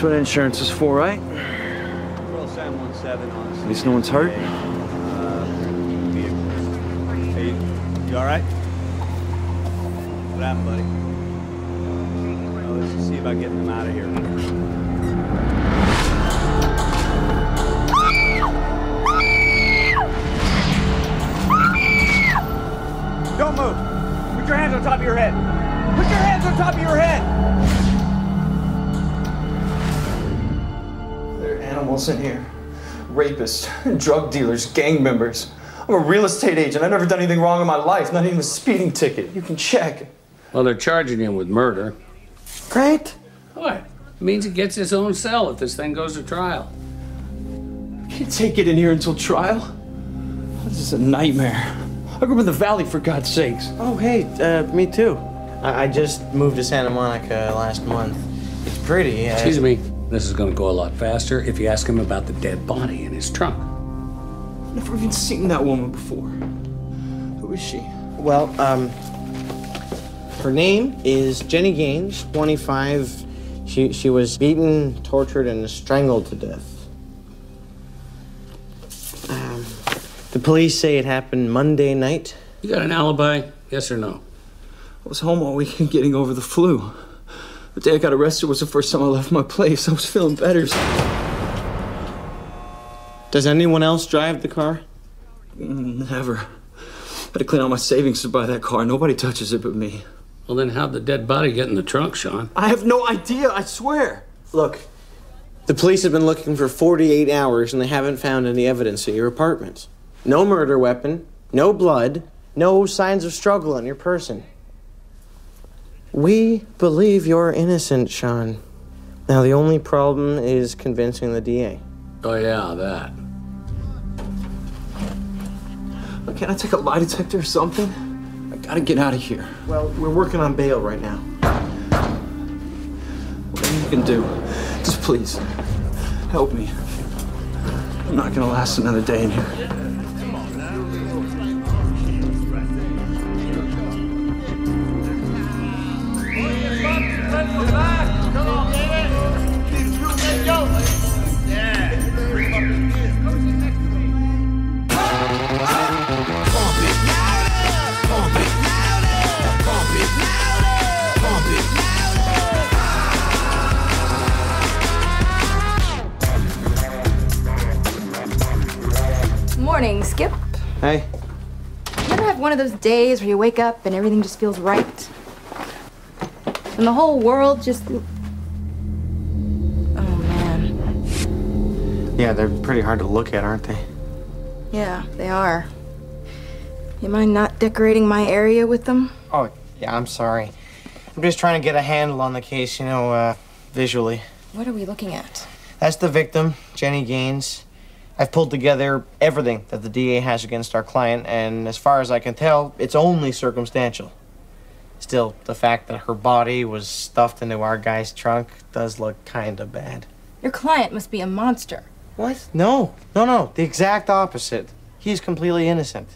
that's what insurance is for, right? At least no one's hurt. drug dealers, gang members. I'm a real estate agent. I've never done anything wrong in my life, not even a speeding ticket. You can check. Well, they're charging him with murder. Great. What? It means he gets his own cell if this thing goes to trial. Can't take it in here until trial. This is a nightmare. I grew up in the valley, for God's sakes. Oh, hey, uh, me too. I, I just moved to Santa Monica last month. It's pretty. Uh, Excuse me. This is going to go a lot faster if you ask him about the dead body in his trunk. Never even seen that woman before. Who is she? Well, um, her name is Jenny Gaines, 25. She, she was beaten, tortured, and strangled to death. Um, the police say it happened Monday night. You got an alibi? Yes or no? I was home all weekend getting over the flu. The day I got arrested was the first time I left my place. I was feeling better. Does anyone else drive the car? Mm, never. I Had to clean out my savings to buy that car. Nobody touches it but me. Well, then how'd the dead body get in the trunk, Sean? I have no idea, I swear. Look, the police have been looking for 48 hours and they haven't found any evidence at your apartment. No murder weapon, no blood, no signs of struggle on your person. We believe you're innocent, Sean. Now, the only problem is convincing the DA. Oh, yeah, that. Can I take a lie detector or something? I gotta get out of here. Well, we're working on bail right now. Whatever you can do, just please help me. I'm not gonna last another day in here. Hey, You ever have one of those days where you wake up and everything just feels right? And the whole world just. Oh, man. yeah, they're pretty hard to look at, aren't they? Yeah, they are. You mind not decorating my area with them? Oh, yeah, I'm sorry. I'm just trying to get a handle on the case, you know, uh, visually. What are we looking at? That's the victim, Jenny Gaines. I've pulled together everything that the DA has against our client, and as far as I can tell, it's only circumstantial. Still, the fact that her body was stuffed into our guy's trunk does look kinda bad. Your client must be a monster. What? No, no, no. The exact opposite. He's completely innocent.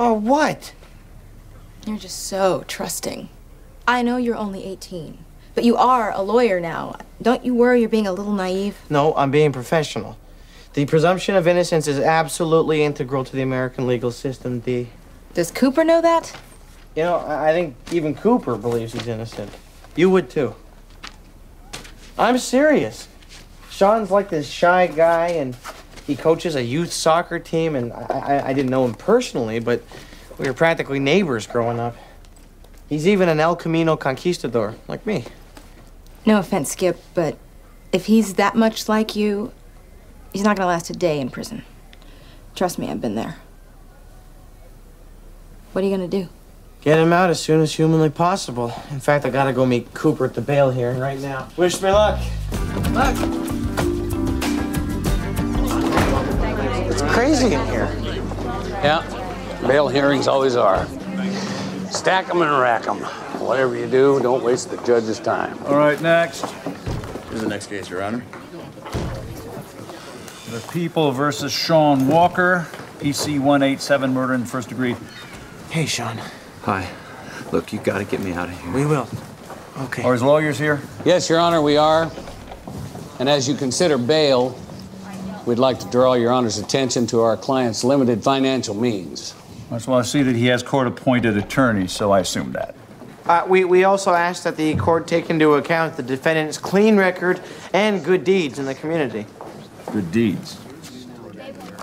Oh, what? You're just so trusting. I know you're only 18, but you are a lawyer now. Don't you worry you're being a little naive? No, I'm being professional. The presumption of innocence is absolutely integral to the American legal system, Dee. Does Cooper know that? You know, I I think even Cooper believes he's innocent. You would too. I'm serious. Sean's like this shy guy, and he coaches a youth soccer team, and I, I, I didn't know him personally, but we were practically neighbors growing up. He's even an El Camino conquistador, like me. No offense, Skip, but if he's that much like you, he's not gonna last a day in prison. Trust me, I've been there. What are you gonna do? Get him out as soon as humanly possible. In fact, I gotta go meet Cooper at the bail hearing right now. Wish me luck. Luck. It's crazy in here. Yeah, bail hearings always are. Stack 'em and rack 'em. Whatever you do, don't waste the judge's time. All right, next. Here's the next case, Your Honor. The People versus Sean Walker, PC 187, murder in the first degree. Hey, Sean. Hi. Look, you gotta get me out of here. We will. Okay. Are his lawyers here? Yes, Your Honor, we are. And as you consider bail, we'd like to draw Your Honor's attention to our client's limited financial means. That's why I see that he has court-appointed attorneys, so I assume that. Uh, we, we also ask that the court take into account the defendant's clean record and good deeds in the community. Good deeds.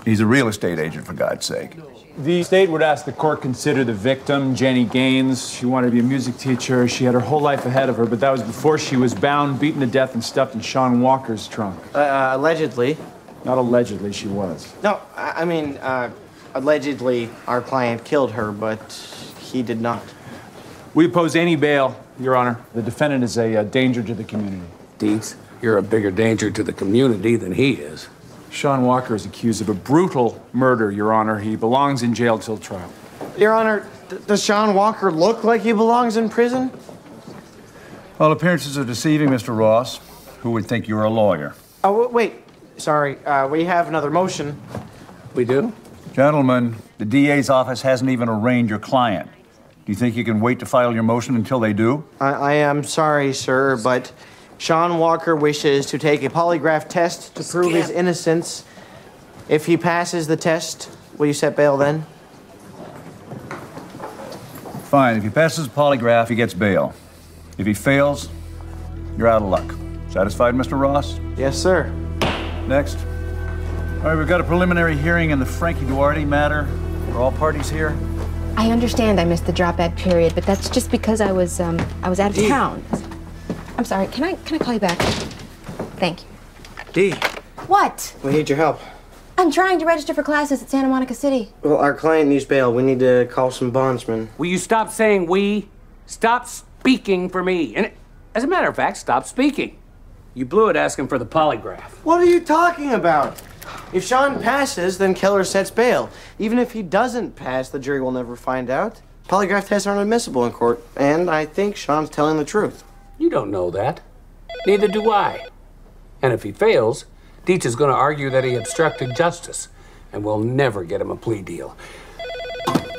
He's a real estate agent, for God's sake. The state would ask the court consider the victim, Jenny Gaines. She wanted to be a music teacher. She had her whole life ahead of her, but that was before she was bound, beaten to death, and stuffed in Sean Walker's trunk. Uh, uh, allegedly. Not allegedly, she was. No, I, I mean, uh, allegedly our client killed her, but he did not. We oppose any bail, Your Honor. The defendant is a, uh danger to the community. Dietz, you're a bigger danger to the community than he is. Sean Walker is accused of a brutal murder, Your Honor. He belongs in jail till trial. Your Honor, d- does Sean Walker look like he belongs in prison? Well, appearances are deceiving, Mr. Ross. Who would think you're a lawyer? Oh, w- wait. Sorry, uh, we have another motion. We do? Gentlemen, the DA's office hasn't even arraigned your client. Do you think you can wait to file your motion until they do? I, I am sorry, sir, but Sean Walker wishes to take a polygraph test to prove his innocence. If he passes the test, will you set bail then? Fine. If he passes the polygraph, he gets bail. If he fails, you're out of luck. Satisfied, Mr. Ross? Yes, sir. Next. All right, we've got a preliminary hearing in the Frankie Duarte matter. Are all parties here? I understand I missed the drop ed period, but that's just because I was um I was out of town. I'm sorry. Can I can I call you back? Thank you. Dee, What? we need your help. I'm trying to register for classes at Santa Monica City. Well, our client needs bail. We need to call some bondsmen. Will you stop saying we? Stop speaking for me. And as a matter of fact, stop speaking. You blew it asking for the polygraph. What are you talking about? If Sean passes, then Keller sets bail. Even if he doesn't pass, the jury will never find out. Polygraph tests aren't admissible in court, and I think Sean's telling the truth. You don't know that. Neither do I. And if he fails, Dietz is going to argue that he obstructed justice, and we'll never get him a plea deal.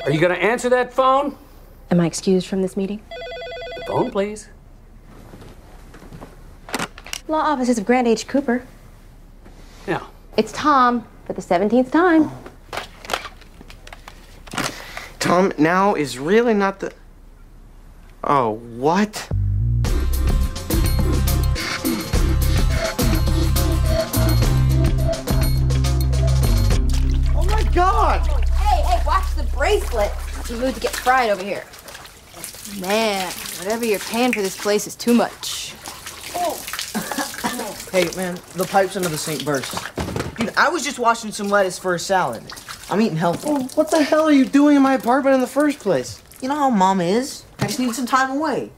Are you going to answer that phone? Am I excused from this meeting? The Phone, please. Law offices of Grant H. Cooper. Yeah. It's Tom for the 17th time. Tom, now is really not the. Oh, what? Bracelet. You mood to get fried over here. Man, whatever you're paying for this place is too much. Hey, man, the pipe's under the sink burst. Dude, I was just washing some lettuce for a salad. I'm eating healthy. Well, what the hell are you doing in my apartment in the first place? You know how mom is. I just need some time away.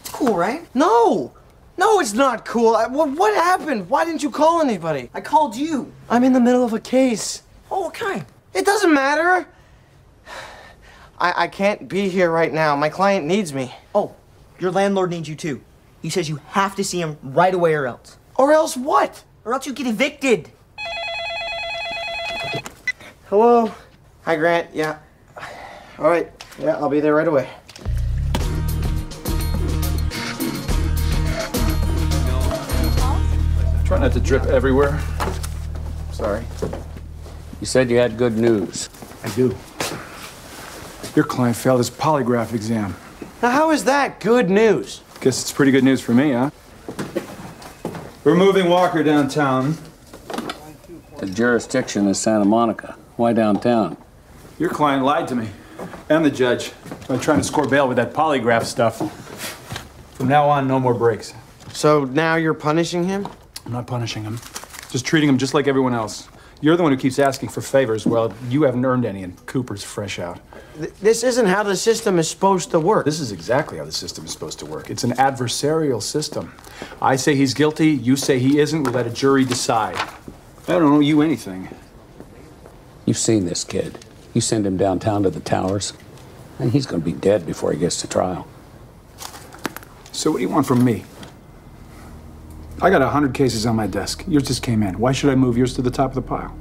It's cool, right? No! No, it's not cool. I, what, what happened? Why didn't you call anybody? I called you. I'm in the middle of a case. Oh, what kind? It doesn't matter. I, I can't be here right now. My client needs me. Oh, your landlord needs you too. He says you have to see him right away or else. Or else what? Or else you get evicted. Hello? Hi, Grant. Yeah. All right. Yeah, I'll be there right away. Try not to drip everywhere. Sorry. You said you had good news. I do. Your client failed his polygraph exam. Now, how is that good news? Guess it's pretty good news for me, huh? We're moving Walker downtown. The jurisdiction is Santa Monica. Why downtown? Your client lied to me and the judge by trying to score bail with that polygraph stuff. From now on, no more breaks. So now you're punishing him? I'm not punishing him, just treating him just like everyone else. You're the one who keeps asking for favors. Well, you haven't earned any, and Cooper's fresh out. Th- this isn't how the system is supposed to work. This is exactly how the system is supposed to work. It's an adversarial system. I say he's guilty, you say he isn't, we let a jury decide. I don't owe you anything. You've seen this kid. You send him downtown to the towers, and he's going to be dead before he gets to trial. So what do you want from me? I got a hundred cases on my desk. Yours just came in. Why should I move yours to the top of the pile?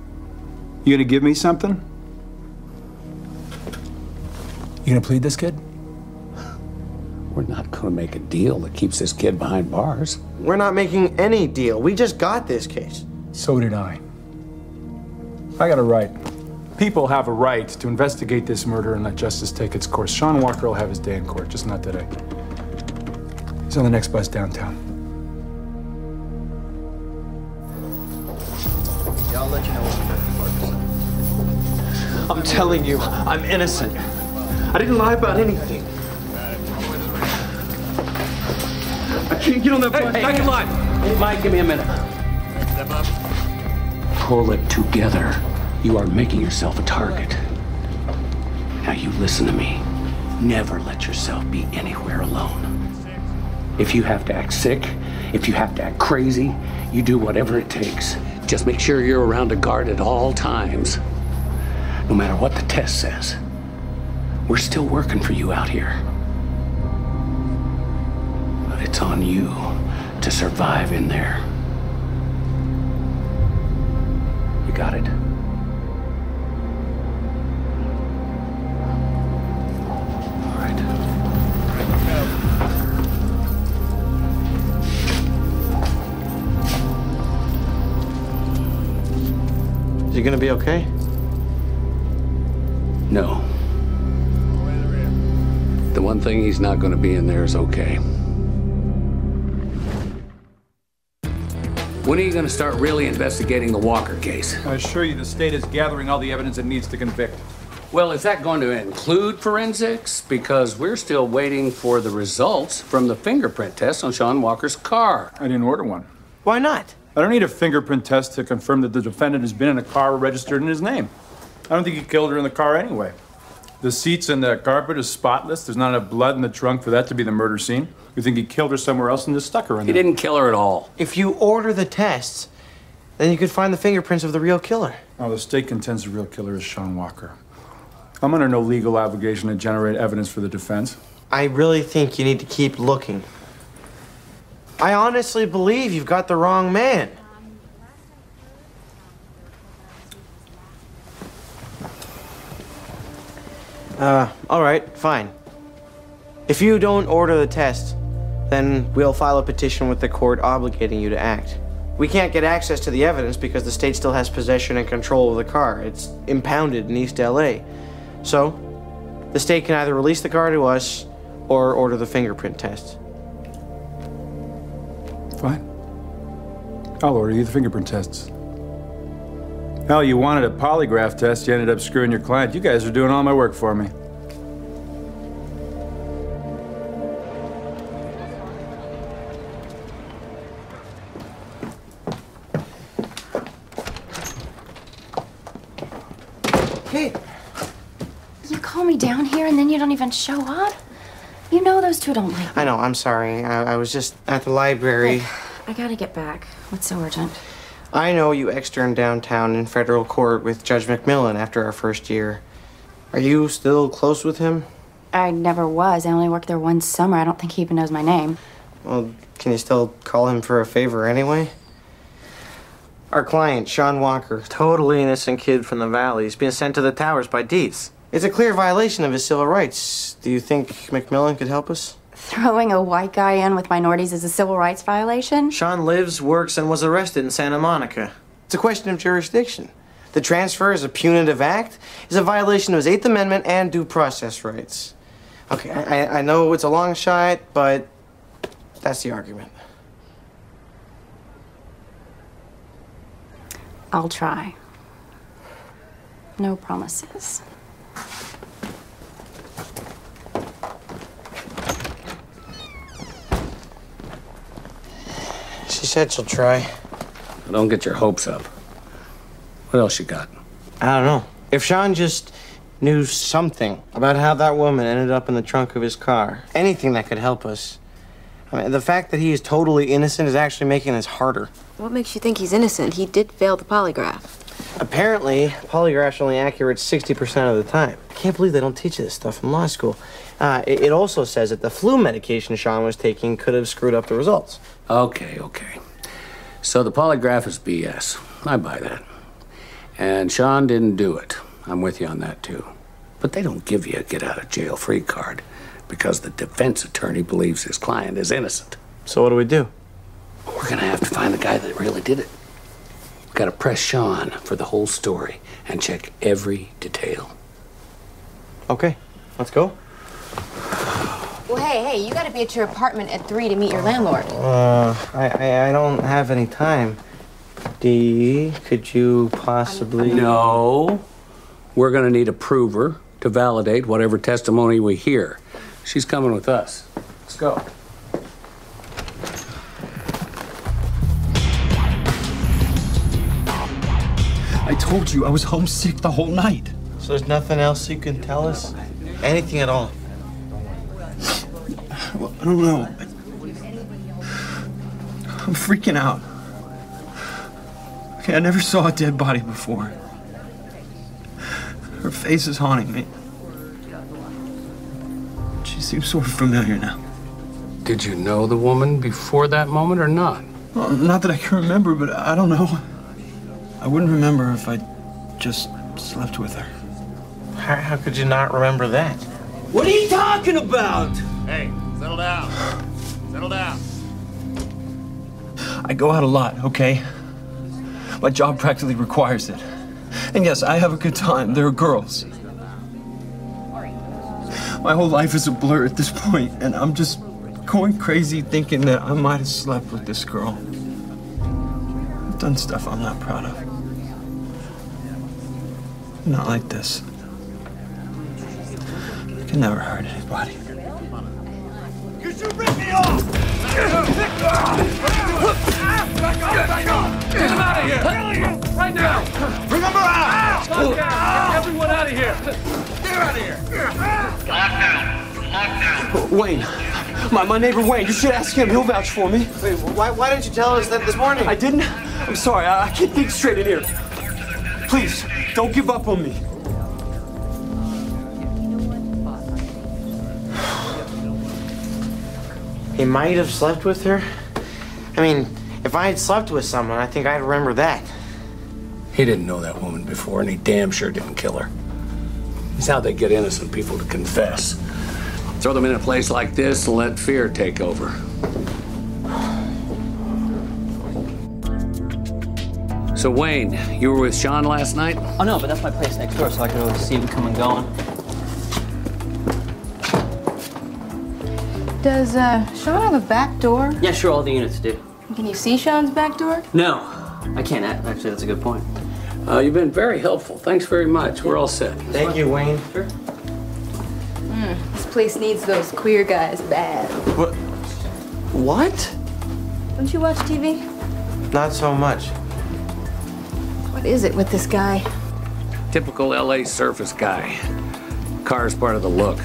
You gonna give me something? You gonna plead this kid? We're not going to make a deal that keeps this kid behind bars. We're not making any deal. We just got this case. So did I. I got a right. People have a right to investigate this murder and let justice take its course. Sean Walker will have his day in court, just not today. He's on the next bus downtown. I'm telling you, I'm innocent. I didn't lie about anything. I can't get on that bus. Hey, come on. Hey, Mike, give me a minute. Step up. Pull it together. You are making yourself a target. Now you listen to me. Never let yourself be anywhere alone. If you have to act sick, if you have to act crazy, you do whatever it takes. Just make sure you're around a guard at all times. No matter what the test says. We're still working for you out here. But it's on you to survive in there. You got it? All right. Is he gonna be okay? No. The one thing he's not going to be in there is okay. When are you going to start really investigating the Walker case? I assure you, the state is gathering all the evidence it needs to convict. Well, is that going to include forensics? Because we're still waiting for the results from the fingerprint test on Sean Walker's car. I didn't order one. Why not? I don't need a fingerprint test to confirm that the defendant has been in a car registered in his name. I don't think he killed her in the car anyway. The seats and the carpet is spotless. There's not enough blood in the trunk for that to be the murder scene. You think he killed her somewhere else and just stuck her in He there? He didn't kill her at all. If you order the tests, then you could find the fingerprints of the real killer. Oh, the state contends the real killer is Sean Walker. I'm under no legal obligation to generate evidence for the defense. I really think you need to keep looking. I honestly believe you've got the wrong man. Uh, all right, fine. If you don't order the test, then we'll file a petition with the court obligating you to act. We can't get access to the evidence because the state still has possession and control of the car. It's impounded in East LA. So, the state can either release the car to us or order the fingerprint test. Fine. I'll order you the fingerprint tests. Hell, you wanted a polygraph test, you ended up screwing your client. You guys are doing all my work for me. Hey, You call me down here and then you don't even show up? You know those two don't like me. I know, I'm sorry. I, I was just at the library. I gotta get back. What's so urgent? I know you externed downtown in federal court with Judge McMillan after our first year. Are you still close with him? I never was. I only worked there one summer. I don't think he even knows my name. Well, can you still call him for a favor anyway? Our client, Sean Walker, totally innocent kid from the valley, is being sent to the towers by Dietz. It's a clear violation of his civil rights. Do you think McMillan could help us? Throwing a white guy in with minorities is a civil rights violation? Sean lives, works, and was arrested in Santa Monica. It's a question of jurisdiction. The transfer is a punitive act, is a violation of his Eighth Amendment and due process rights. Okay, I, I know it's a long shot, but that's the argument. I'll try. No promises. Said she'll try. Don't get your hopes up. What else you got? I don't know. If Sean just knew something about how that woman ended up in the trunk of his car, anything that could help us. I mean, the fact that he is totally innocent is actually making this harder. What makes you think he's innocent? He did fail the polygraph. Apparently, polygraph's only accurate 60% of the time. I can't believe they don't teach you this stuff in law school. Uh, it, it also says that the flu medication Sean was taking could have screwed up the results. Okay, okay. So the polygraph is BS. I buy that. And Sean didn't do it. I'm with you on that, too. But they don't give you a get out of jail free card because the defense attorney believes his client is innocent. So what do we do? We're gonna have to find the guy that really did it. We've Gotta press Sean for the whole story and check every detail. Okay, let's go. Well, hey, hey, you gotta be at your apartment at 3 to meet your landlord. Uh, I, I, I don't have any time. Dee, could you possibly? No. We're gonna need a prover to validate whatever testimony we hear. She's coming with us. Let's go. I told you I was homesick the whole night. So there's nothing else you can tell us? Anything at all? Well, I don't know. I'm freaking out. Okay, I never saw a dead body before. Her face is haunting me. She seems sort of familiar now. Did you know the woman before that moment or not? Well, not that I can remember, but I don't know. I wouldn't remember if I just slept with her. How, how could you not remember that? What are you talking about? Hey, settle down. Settle down. I go out a lot, okay? My job practically requires it. And yes, I have a good time. There are girls. My whole life is a blur at this point, and I'm just going crazy thinking that I might have slept with this girl. I've done stuff I'm not proud of. Not like this. I can never hurt anybody. Cause you ripped me off! Back off, back off! Get him out of here! Right now! Remember us! Get everyone out of here! Get out of here! Wayne, my, my neighbor Wayne, you should ask him. He'll vouch for me. Wait, why, why didn't you tell us that this morning? I didn't? I'm sorry, I, I can't think straight in here. Please, don't give up on me. He might have slept with her. I mean, if I had slept with someone, I think I'd remember that. He didn't know that woman before, and he damn sure didn't kill her. It's how they get innocent people to confess. Throw them in a place like this and let fear take over. So, Wayne, you were with Sean last night? Oh no, but that's my place next door, so I can always see him coming and going. Does uh, Sean have a back door? Yeah, sure, all the units do. Can you see Sean's back door? No, I can't. Actually, that's a good point. Uh, you've been very helpful. Thanks very much. We're all set. Thank you, Wayne. Sure. This place needs those queer guys bad. What? What? Don't you watch TV? Not so much. What is it with this guy? Typical LA surface guy. Car's part of the look.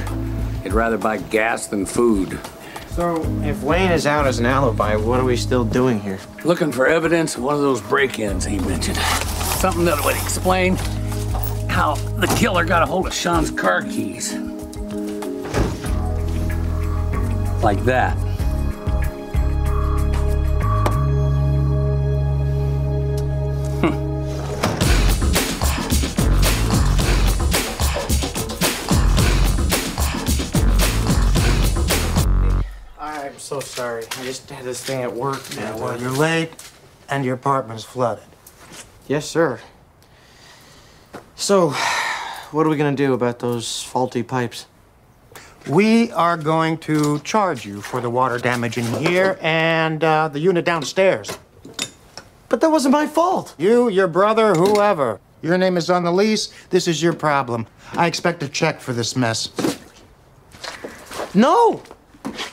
He'd rather buy gas than food. So, if Wayne is out as an alibi, what are we still doing here? Looking for evidence of one of those break ins he mentioned. Something that would explain how the killer got a hold of Sean's car keys. Like that. Sorry. I just had this thing at work. Yeah, well, you're late and your apartment's flooded. Yes, sir. So, what are we gonna do about those faulty pipes? We are going to charge you for the water damage in here and uh, the unit downstairs. But that wasn't my fault. You, your brother, whoever. Your name is on the lease. This is your problem. I expect a check for this mess. No!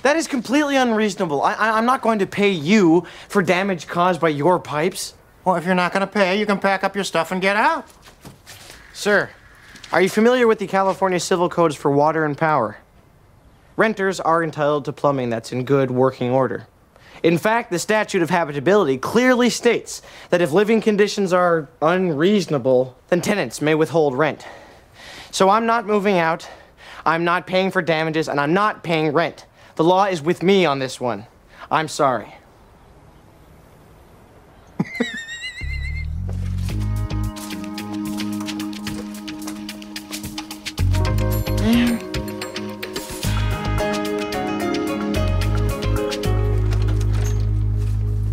That is completely unreasonable. I, I, I'm not going to pay you for damage caused by your pipes. Well, if you're not going to pay, you can pack up your stuff and get out. Sir, are you familiar with the California Civil Codes for water and power? Renters are entitled to plumbing that's in good working order. In fact, the statute of habitability clearly states that if living conditions are unreasonable, then tenants may withhold rent. So I'm not moving out, I'm not paying for damages, and I'm not paying rent. The law is with me on this one. I'm sorry.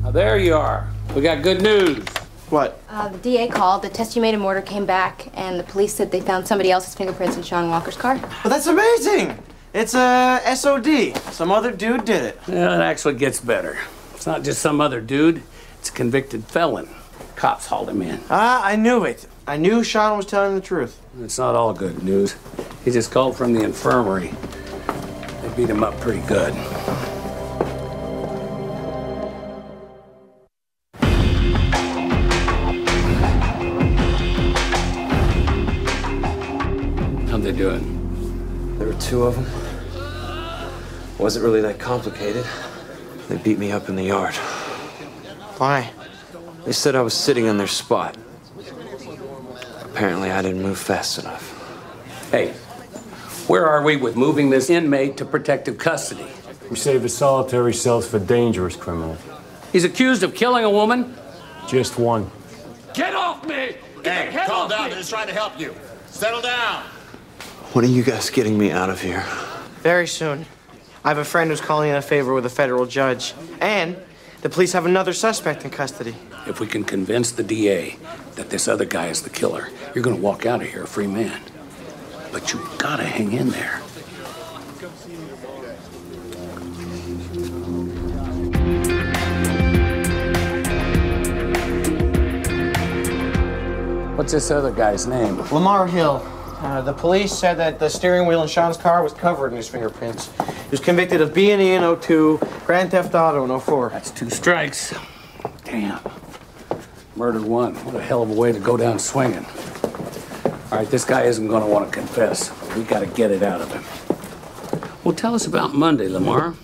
now there you are. We got good news. What? Uh, the DA called. The test you made in mortar came back, and the police said they found somebody else's fingerprints in Sean Walker's car. Well, that's amazing. It's a SOD. Some other dude did it. Yeah, it actually gets better. It's not just some other dude, it's a convicted felon. Cops hauled him in. Ah, I knew it. I knew Sean was telling the truth. It's not all good news. He just called from the infirmary. They beat him up pretty good. How'd they do it? There were two of them. Wasn't really that complicated. They beat me up in the yard. Why? They said I was sitting on their spot. Apparently, I didn't move fast enough. Hey, where are we with moving this inmate to protective custody? We save the solitary cells for dangerous criminals. He's accused of killing a woman. Just one. Get off me! Get Hey, calm down. They're just trying to help you. Settle down. When are you guys getting me out of here? Very soon. I have a friend who's calling in a favor with a federal judge. And the police have another suspect in custody. If we can convince the DA that this other guy is the killer, you're gonna walk out of here a free man. But you gotta hang in there. What's this other guy's name? Lamar Hill. Uh, the police said that the steering wheel in Sean's car was covered in his fingerprints. He was convicted of B&E in 02, Grand Theft Auto in 04. That's two strikes. Damn. Murder one. What a hell of a way to go down swinging. All right, this guy isn't going to want to confess. We got to get it out of him. Well, tell us about Monday, Lamar.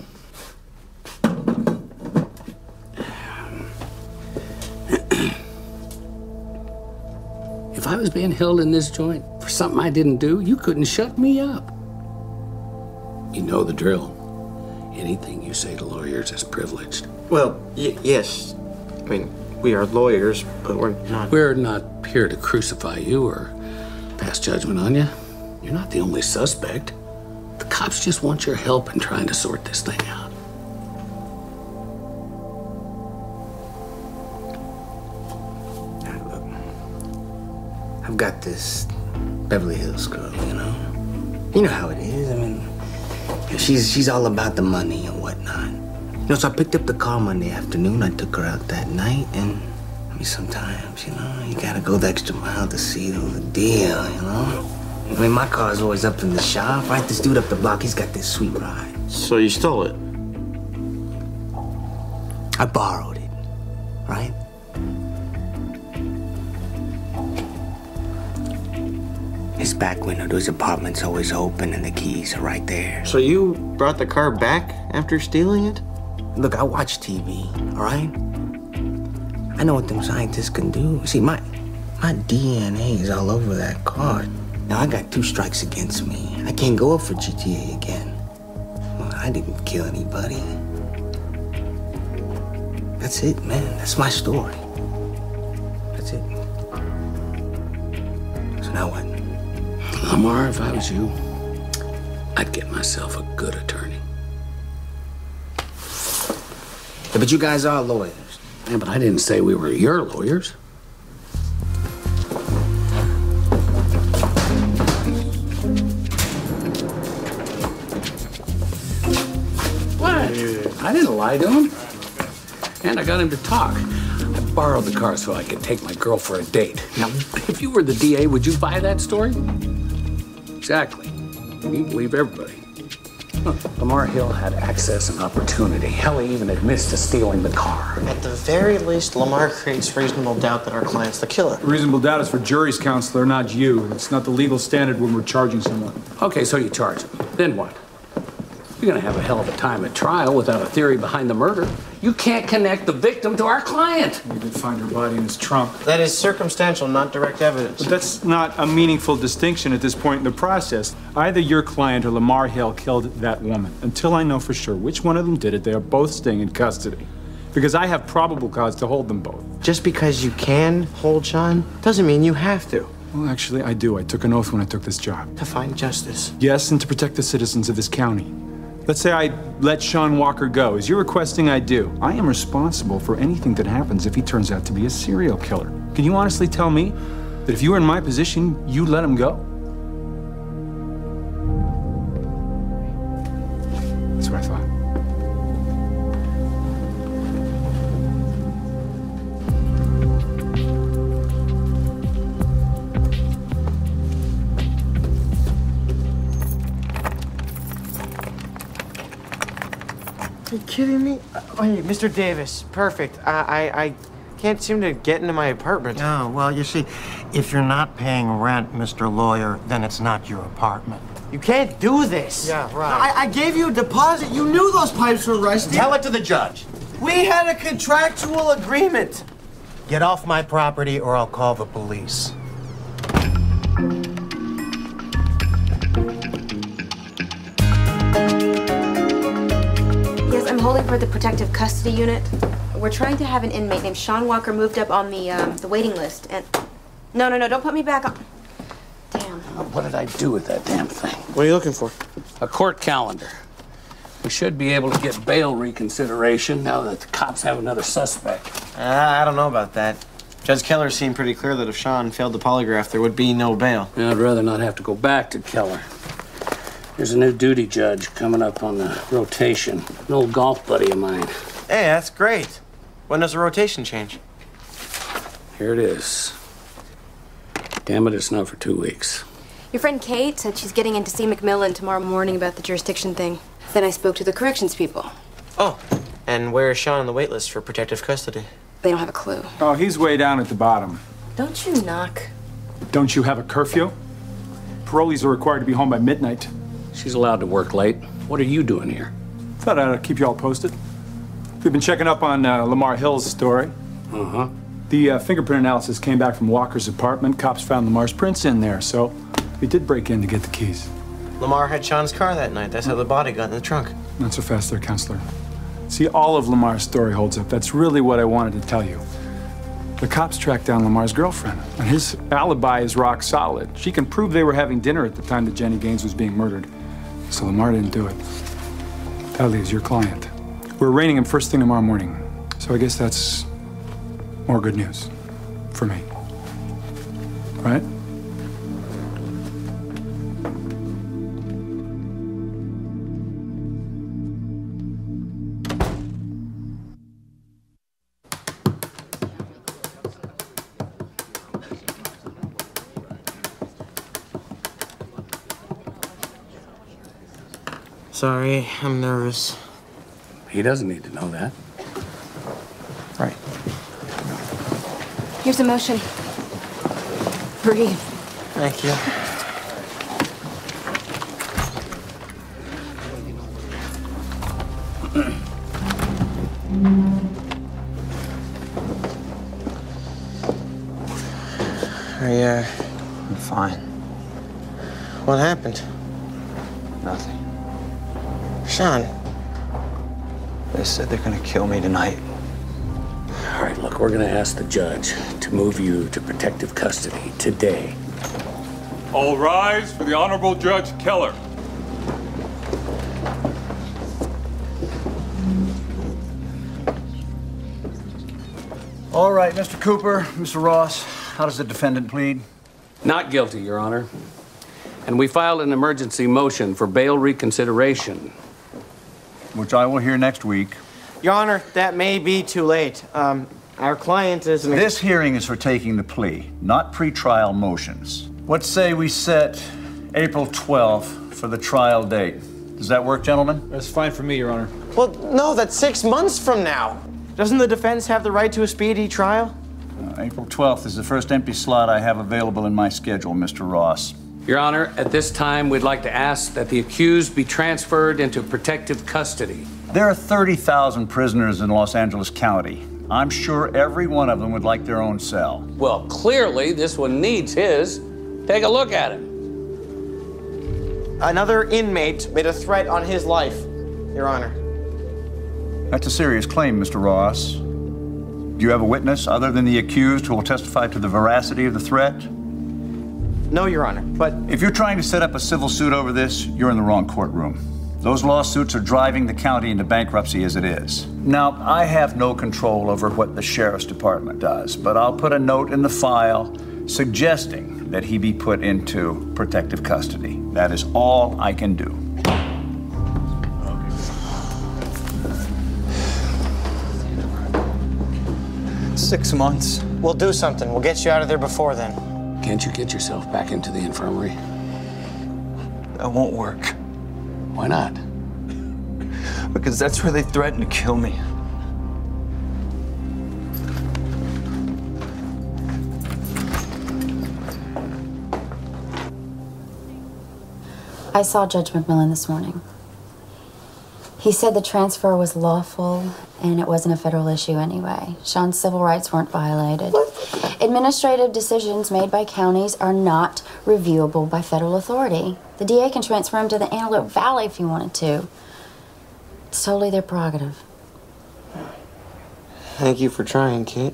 I was being held in this joint for something I didn't do, you couldn't shut me up. You know the drill. Anything you say to lawyers is privileged. Well, y- yes. I mean, we are lawyers, but we're not. We're not here to crucify you or pass judgment on you. You're not the only suspect. The cops just want your help in trying to sort this thing out. I've got this Beverly Hills girl, you know. You know how it is. I mean, she's she's all about the money and whatnot. You know, so I picked up the car Monday afternoon. I took her out that night, and I mean, sometimes, you know, you gotta go the extra mile to seal the deal, you know. I mean, my car's always up in the shop, right? This dude up the block, he's got this sweet ride. So you stole it? I borrowed it, right? His back window to his apartment's always open and the keys are right there. So you brought the car back after stealing it? Look, I watch TV, all right? I know what them scientists can do. See, my my DNA is all over that car. Now I got two strikes against me. I can't go up for GTA again. Well, I didn't kill anybody. That's it, man. That's my story. That's it. So now what? Lamar, if I was you, I'd get myself a good attorney. Yeah, but you guys are lawyers. Yeah, but I didn't say we were your lawyers. What? I didn't lie to him. And I got him to talk. I borrowed the car so I could take my girl for a date. Now, if you were the DA, would you buy that story? Exactly. You believe everybody. Huh. Lamar Hill had access and opportunity. Hell, he even admits to stealing the car. At the very least, Lamar creates reasonable doubt that our client's the killer. Reasonable doubt is for jury's counselor, not you. It's not the legal standard when we're charging someone. Okay, so you charge him. Then what? You're gonna have a hell of a time at trial without a theory behind the murder. You can't connect the victim to our client. We did find her body in his trunk. That is circumstantial, not direct evidence. But that's not a meaningful distinction at this point in the process. Either your client or Lamar Hill killed that woman. Until I know for sure which one of them did it, they are both staying in custody. Because I have probable cause to hold them both. Just because you can hold Sean doesn't mean you have to. Well, actually, I do. I took an oath when I took this job. To find justice. Yes, and to protect the citizens of this county. Let's say I let Sean Walker go. As you're requesting I do, I am responsible for anything that happens if he turns out to be a serial killer. Can you honestly tell me that if you were in my position, you'd let him go? Kidding me? Oh, hey, Mr. Davis, perfect. I, I, I can't seem to get into my apartment. Oh, well, you see, if you're not paying rent, Mr. Lawyer, then it's not your apartment. You can't do this. Yeah, right. I, I gave you a deposit. You knew those pipes were rusty. Tell it to the judge. We had a contractual agreement. Get off my property or I'll call the police. Holding for the protective custody unit. We're trying to have an inmate named Sean Walker moved up on the um, the waiting list. And no, no, no, don't put me back on. Damn. What did I do with that damn thing? What are you looking for? A court calendar. We should be able to get bail reconsideration now that the cops have another suspect. Uh, I don't know about that. Judge Keller seemed pretty clear that if Sean failed the polygraph, there would be no bail. Yeah, I'd rather not have to go back to Keller. There's a new duty judge coming up on the rotation. An old golf buddy of mine. Hey, that's great. When does the rotation change? Here it is. Damn it, it's not for two weeks. Your friend Kate said she's getting in to see McMillan tomorrow morning about the jurisdiction thing. Then I spoke to the corrections people. Oh, and where is Sean on the wait list for protective custody? They don't have a clue. Oh, he's way down at the bottom. Don't you knock? Don't you have a curfew? Parolees are required to be home by midnight. She's allowed to work late. What are you doing here? Thought I'd keep you all posted. We've been checking up on uh, Lamar Hill's story. Uh huh. The uh, fingerprint analysis came back from Walker's apartment. Cops found Lamar's prints in there, so we did break in to get the keys. Lamar had Sean's car that night. That's how the body got in the trunk. Not so fast there, counselor. See, all of Lamar's story holds up. That's really what I wanted to tell you. The cops tracked down Lamar's girlfriend, and his alibi is rock solid. She can prove they were having dinner at the time that Jenny Gaines was being murdered. So Lamar didn't do it. That leaves your client. We're arraigning him first thing tomorrow morning. So I guess that's more good news for me. Right? Sorry, I'm nervous. He doesn't need to know that. Right. Here's a motion. Breathe. Thank you. Are you, uh, I'm fine. what happened? Nothing. Sean, They said they're gonna kill me tonight. All right, look, we're going to ask the judge to move you to protective custody today. All rise for the Honorable Judge Keller. All right, Mr. Cooper, Mr. Ross, how does the defendant plead? Not guilty, Your Honor. And we filed an emergency motion for bail reconsideration. Which I will hear next week. Your Honor, that may be too late. Um, our client is. This hearing is for taking the plea, not pretrial motions. What say we set April 12th for the trial date? Does that work, gentlemen? That's fine for me, Your Honor. Well, no, that's six months from now. Doesn't the defense have the right to a speedy trial? Uh, April 12th is the first empty slot I have available in my schedule, Mr. Ross. Your Honor, at this time, we'd like to ask that the accused be transferred into protective custody. There are 30,000 prisoners in Los Angeles County. I'm sure every one of them would like their own cell. Well, clearly, this one needs his. Take a look at him. Another inmate made a threat on his life, Your Honor. That's a serious claim, Mr. Ross. Do you have a witness other than the accused who will testify to the veracity of the threat? No, Your Honor, but. If you're trying to set up a civil suit over this, you're in the wrong courtroom. Those lawsuits are driving the county into bankruptcy as it is. Now, I have no control over what the sheriff's department does, but I'll put a note in the file suggesting that he be put into protective custody. That is all I can do. Six months. We'll do something. We'll get you out of there before then. Can't you get yourself back into the infirmary? That won't work. Why not? Because that's where they threaten to kill me. I saw Judge McMillan this morning. He said the transfer was lawful and it wasn't a federal issue anyway. Sean's civil rights weren't violated. Administrative decisions made by counties are not reviewable by federal authority. The DA can transfer him to the Antelope Valley if he wanted to. It's totally their prerogative. Thank you for trying, Kate.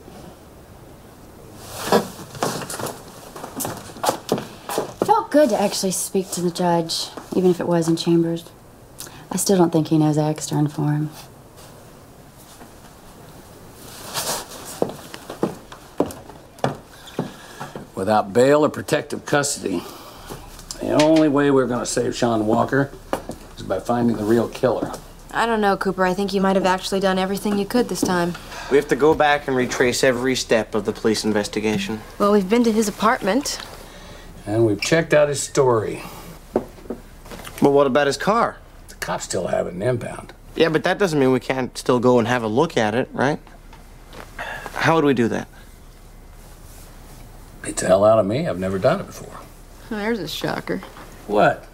Felt good to actually speak to the judge, even if it was in chambers. I still don't think he knows I externed for him. Without bail or protective custody, the only way we're going to save Sean Walker is by finding the real killer. I don't know, Cooper. I think you might have actually done everything you could this time. We have to go back and retrace every step of the police investigation. Well, we've been to his apartment. And we've checked out his story. But what about his car? The cops still have it in impound. Yeah, but that doesn't mean we can't still go and have a look at it, right? How would we do that? Beats the hell out of me. I've never done it before. Oh, there's a shocker. What?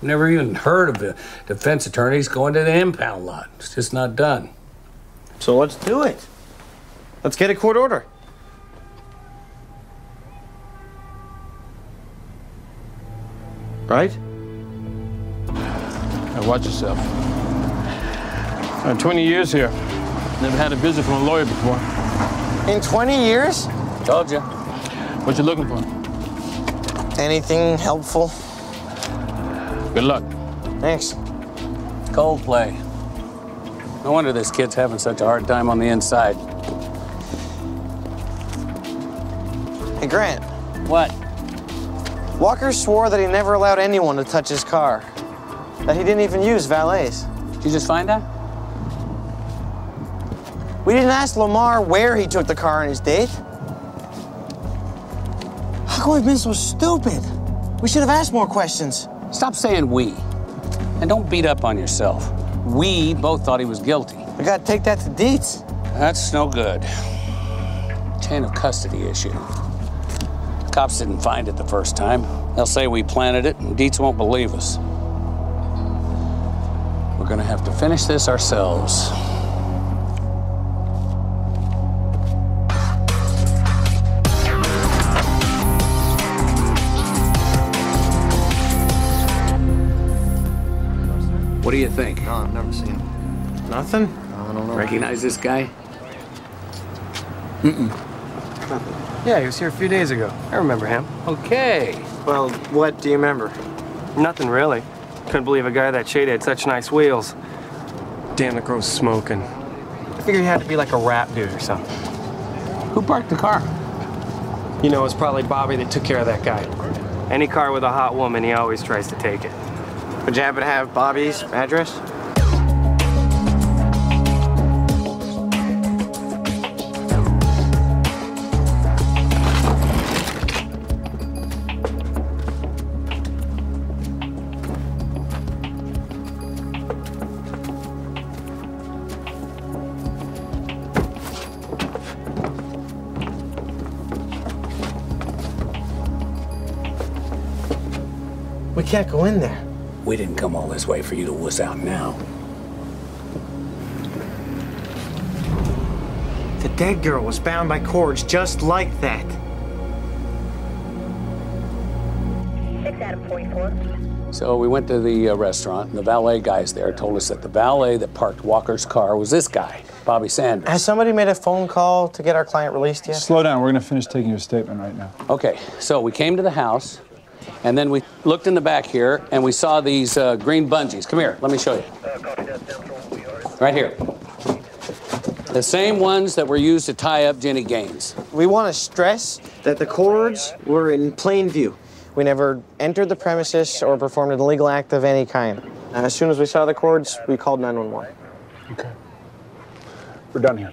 Never even heard of the defense attorneys going to the impound lot. It's just not done. So let's do it. Let's get a court order. Right? Now watch yourself. I'm 20 years here. Never had a visit from a lawyer before. In 20 years? Told you. What you looking for? Anything helpful? Good luck. Thanks. Coldplay. No wonder this kid's having such a hard time on the inside. Hey, Grant. What? Walker swore that he never allowed anyone to touch his car. That he didn't even use valets. Did you just find that? We didn't ask Lamar where he took the car on his date. How come we've been so stupid? We should have asked more questions. Stop saying we. And don't beat up on yourself. We both thought he was guilty. We gotta take that to Dietz. That's no good. Chain of custody issue. Cops didn't find it the first time. They'll say we planted it, and Dietz won't believe us. We're gonna have to finish this ourselves. Do you think? No, I've never seen him. Nothing? I don't know. Recognize this guy? Mm-mm. Yeah, he was here a few days ago. I remember him. Okay. Well, what do you remember? Nothing really. Couldn't believe a guy that shade had such nice wheels. Damn, the girl's smoking. I figured he had to be like a rap dude or something. Who parked the car? You know, it's probably Bobby that took care of that guy. Any car with a hot woman, he always tries to take it. Would you happen to have Bobby's address? We can't go in there. We didn't come all this way for you to wuss out now. The dead girl was bound by cords just like that. Six out of 44. So we went to the uh, restaurant, and the valet guys there told us that the valet that parked Walker's car was this guy, Bobby Sanders. Has somebody made a phone call to get our client released yet? Slow down. We're going to finish taking your statement right now. Okay, so we came to the house, And then we looked in the back here and we saw these uh, green bungees. Come here, let me show you. Right here. The same ones that were used to tie up Jenny Gaines. We want to stress that the cords were in plain view. We never entered the premises or performed an illegal act of any kind. As soon as we saw the cords, we called 911. Okay. We're done here.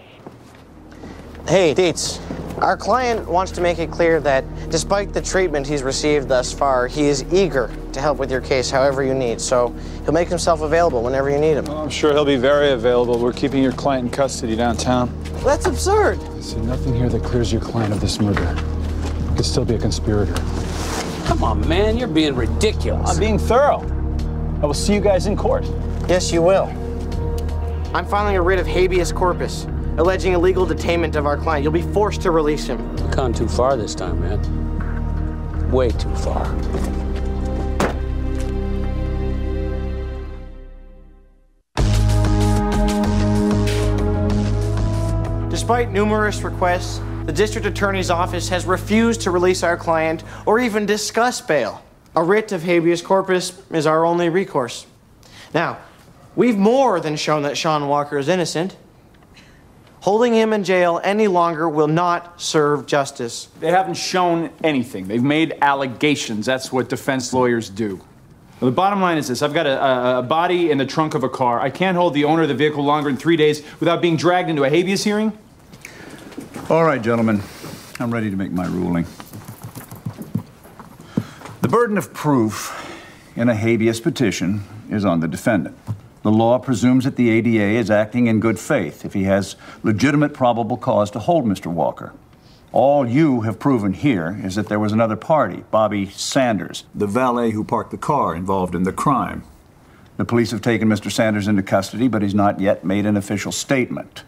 Hey, Dietz. Our client wants to make it clear that despite the treatment he's received thus far, he is eager to help with your case however you need. So he'll make himself available whenever you need him. I'm sure he'll be very available. We're keeping your client in custody downtown. That's absurd. I see nothing here that clears your client of this murder. He could still be a conspirator. Come on, man, you're being ridiculous. I'm being thorough. I will see you guys in court. Yes, you will. I'm filing a writ of habeas corpus, alleging illegal detainment of our client. You'll be forced to release him. You've gone too far this time, man. Way too far. Despite numerous requests, the district attorney's office has refused to release our client or even discuss bail. A writ of habeas corpus is our only recourse. Now, we've more than shown that Sean Walker is innocent. Holding him in jail any longer will not serve justice. They haven't shown anything. They've made allegations. That's what defense lawyers do. Well, the bottom line is this I've got a, a, a body in the trunk of a car. I can't hold the owner of the vehicle longer than three days without being dragged into a habeas hearing. All right, gentlemen, I'm ready to make my ruling. The burden of proof in a habeas petition is on the defendant. The law presumes that the ADA is acting in good faith if he has legitimate probable cause to hold Mr. Walker. All you have proven here is that there was another party, Bobby Sanders, the valet who parked the car involved in the crime. The police have taken Mr. Sanders into custody, but he's not yet made an official statement.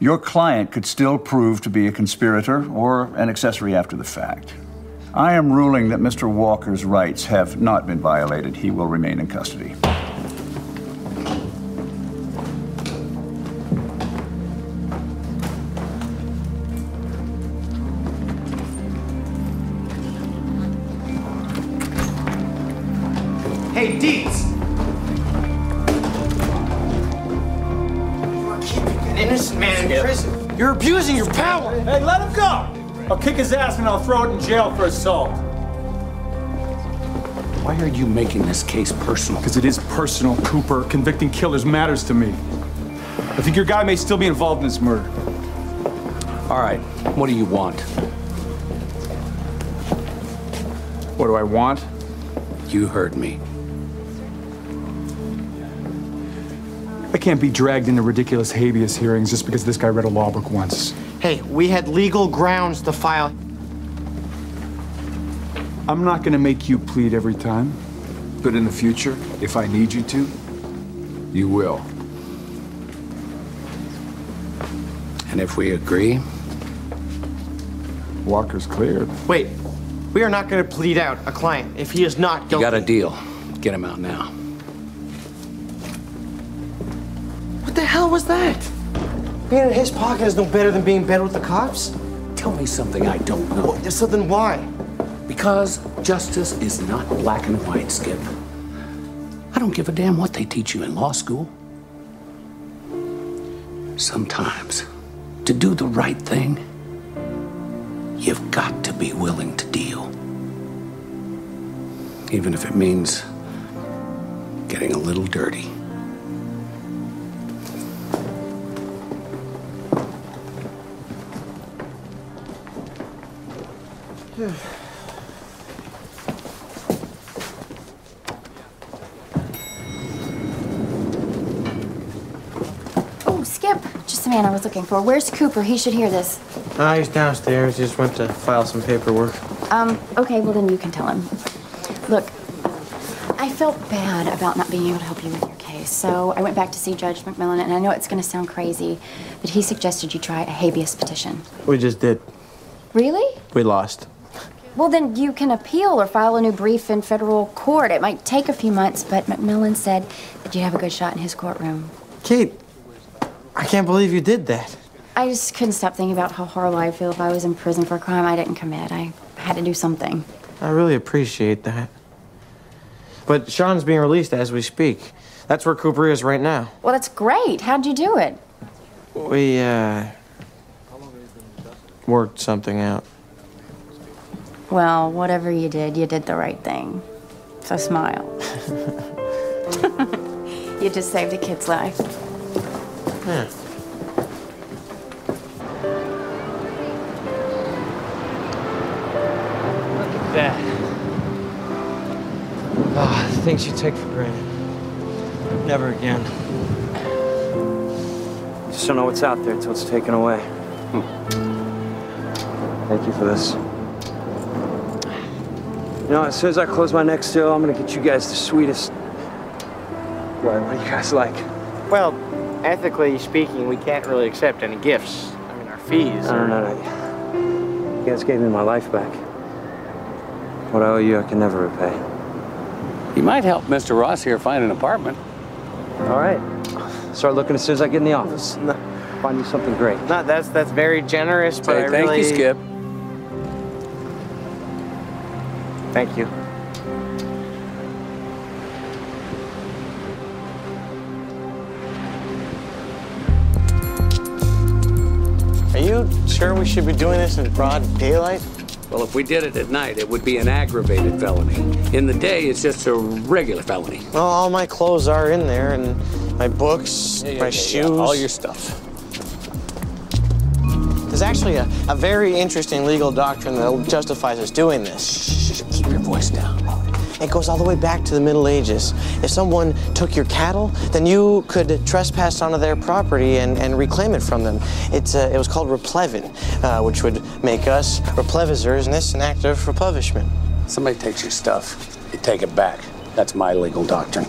Your client could still prove to be a conspirator or an accessory after the fact. I am ruling that Mr. Walker's rights have not been violated. He will remain in custody. I'll kick his ass and I'll throw it in jail for assault. Why are you making this case personal? Because it is personal, Cooper. Convicting killers matters to me. I think your guy may still be involved in this murder. All right, what do you want? What do I want? You heard me. I can't be dragged into ridiculous habeas hearings just because this guy read a law book once. Hey, we had legal grounds to file. I'm not gonna make you plead every time, but in the future, if I need you to, you will. And if we agree? Walker's cleared. Wait, we are not going to plead out a client if he is not You guilty. got a deal. Get him out now. What the hell was that? Being in his pocket is no better than being better with the cops. Tell me something I don't know. So then why? Because justice is not black and white, Skip. I don't give a damn what they teach you in law school. Sometimes, to do the right thing, you've got to be willing to deal. Even if it means getting a little dirty. Oh, Skip. Just the man I was looking for. Where's Cooper? He should hear this. Ah, he's downstairs. He just went to file some paperwork. Um, okay, well then you can tell him. Look, I felt bad about not being able to help you with your case, so I went back to see Judge McMillan, and I know it's gonna sound crazy, but he suggested you try a habeas petition. We just did. Really? We lost. Well, then you can appeal or file a new brief in federal court. It might take a few months, but McMillan said that you'd have a good shot in his courtroom. Kate, I can't believe you did that. I just couldn't stop thinking about how horrible I'd feel if I was in prison for a crime I didn't commit. I had to do something. I really appreciate that. But Sean's being released as we speak. That's where Cooper is right now. Well, that's great. How'd you do it? We, uh. worked something out. Well, whatever you did, you did the right thing. So smile. you just saved a kid's life. Yeah. Look at that. Ah, things you take for granted. Never again. Just don't know what's out there until it's taken away. Thank you for this. You know, as soon as I close my next deal, I'm gonna get you guys the sweetest. What, what do you guys like? Well, ethically speaking, we can't really accept any gifts. I mean, our fees. No, no, no, no. You guys gave me my life back. What I owe you, I can never repay. You might help Mr. Ross here find an apartment. All right. Start looking as soon as I get in the office. Find you something great. No, that's that's very generous, but Say I thank really... you, Skip. Thank you. Are you sure we should be doing this in broad daylight? Well, if we did it at night, it would be an aggravated felony. In the day, it's just a regular felony. Well, all my clothes are in there, and my books, Yeah, yeah, my yeah, shoes. yeah, all your stuff. There's actually a, a very interesting legal doctrine that justifies us doing this. Shh! Keep your voice down. It goes all the way back to the Middle Ages. If someone took your cattle, then you could trespass onto their property and, and reclaim it from them. It's, uh, it was called replevin, uh, which would make us replevisers, and this an act of replenishment. Somebody takes your stuff, you take it back. That's my legal doctrine.